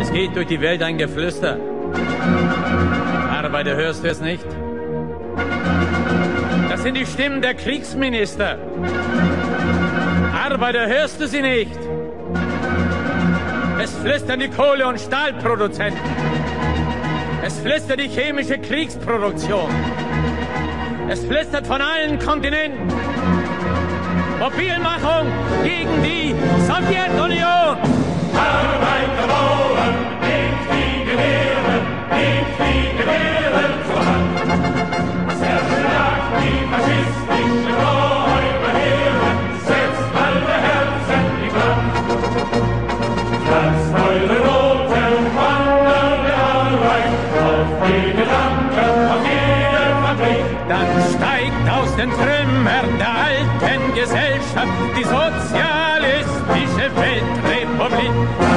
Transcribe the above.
Es geht durch die Welt ein Geflüster. Arbeiter, hörst du es nicht? Das sind die Stimmen der Kriegsminister. Arbeiter, hörst du sie nicht? Es flüstern die Kohle- und Stahlproduzenten. Es flüstert die chemische Kriegsproduktion. Es flüstert von allen Kontinenten. Mobilmachung gegen die Sowjetunion. Gedanken, auf jede Fabrik. Dann steigt aus den Trümmern der alten Gesellschaft die sozialistische Weltrepublik.